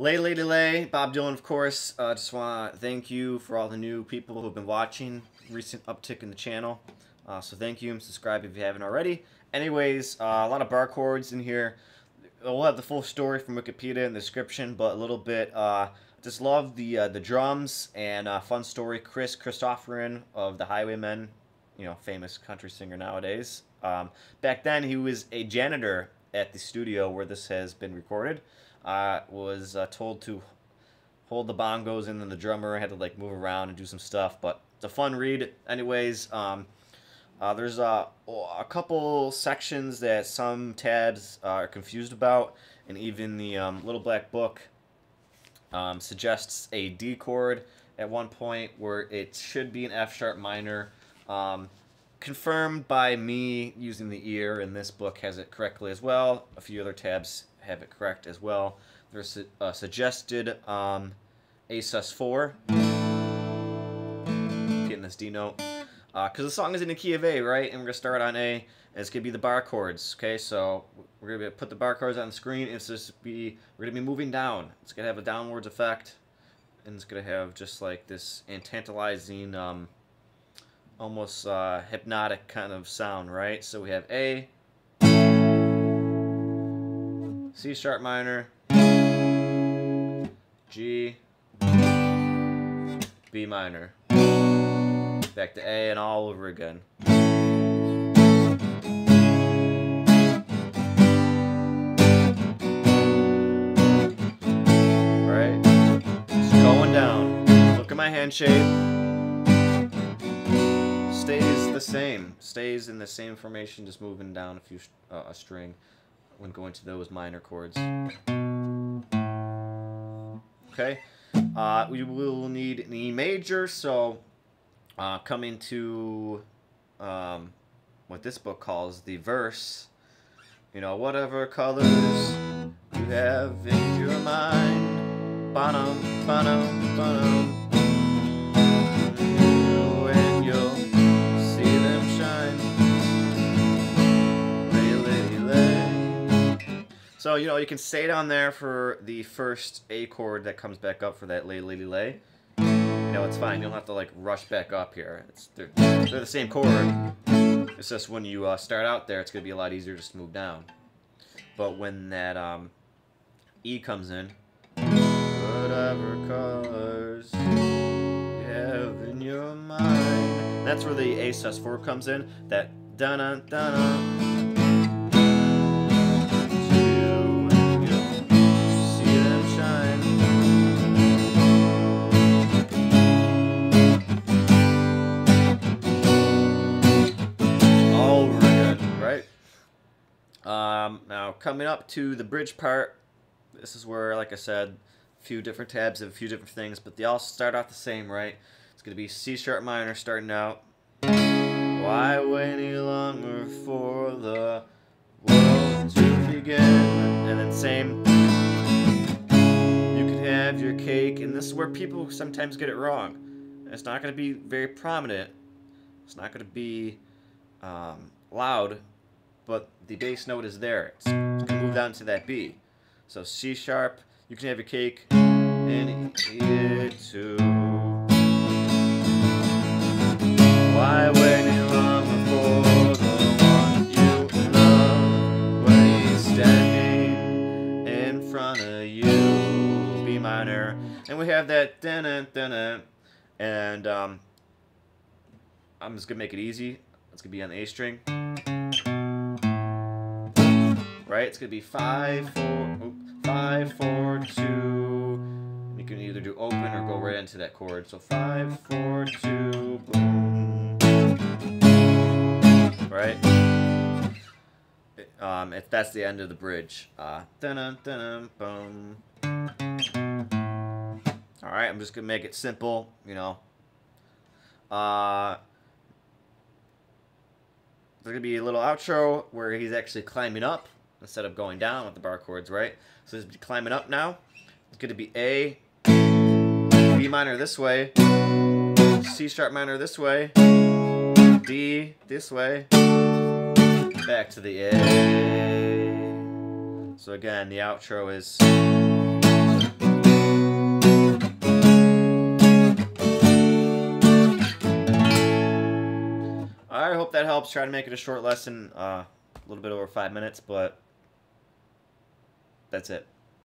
Lay Lady Lay, Bob Dylan, of course. Uh, just want to thank you for all the new people who've been watching. Recent uptick in the channel. Uh, so thank you and subscribe if you haven't already. Anyways, uh, a lot of bar chords in here. We'll have the full story from Wikipedia in the description, but a little bit. Uh, just love the uh, the drums and uh, fun story. Kris Kristofferson of the Highwaymen, you know, famous country singer nowadays. Um, back then, he was a janitor at the studio where this has been recorded. I was uh, told to hold the bongos, and then the drummer had to like move around and do some stuff. But it's a fun read, anyways. Um, uh, there's a, a couple sections that some tabs are confused about, and even the um, Little Black Book um, suggests a D chord at one point where it should be an F sharp minor. Um, confirmed by me using the ear, and this book has it correctly as well. A few other tabs have it correct as well. There's a, a suggested um, A sus 4. Getting this D note because uh, the song is in the key of A, right? And we're going to start on A, and it's going to be the bar chords, okay? So we're going to put the bar chords on the screen, it's just be, we're going to be moving down. It's going to have a downwards effect, and it's going to have just like this tantalizing, um, almost uh, hypnotic kind of sound, right? So we have A, C sharp minor, G, B minor back to A and all over again. Right? Going down. Look at my hand shape. The same. Stays in the same formation, just moving down a few uh, a string when going to those minor chords. Okay. Uh, we will need an E major, so uh, coming to um, what this book calls the verse. You know, whatever colors you have in your mind. So, you know, you can stay down there for the first A chord that comes back up for that lay, lady, lay. You know, it's fine. You don't have to like rush back up here. It's they're, they're the same chord. It's just when you uh, start out there, it's gonna be a lot easier just to move down. But when that um, E comes in, whatever colors you have in your mind, that's where the A sus4 comes in. That da Um, now coming up to the bridge part, this is where, like I said, a few different tabs have a few different things, but they all start off the same, right? It's going to be C sharp minor starting out. Why wait any longer for the world to begin? And then same. You can have your cake, and this is where people sometimes get it wrong. It's not going to be very prominent. It's not going to be um, loud but the bass note is there. It's, it's gonna move down to that B. So C sharp, you can have your cake, and eat it too. Why for the one you love when he's standing in front of you? B minor, and we have that dun dun dun, and um, I'm just gonna make it easy. It's gonna be on the A string right? It's gonna be five, four, five, four, two. You can either do open or go right into that chord. So five, four, two, boom. Right? Um, if that's the end of the bridge. Uh, -dun -dun boom. All right, I'm just gonna make it simple. You know. Uh, there's gonna be a little outro where he's actually climbing up instead of going down with the bar chords, right? So it's climbing up now. It's going to be A, B minor this way, C sharp minor this way, D this way, back to the A. So again, the outro is... I hope that helps. Try to make it a short lesson. Uh, a little bit over five minutes, but that's it.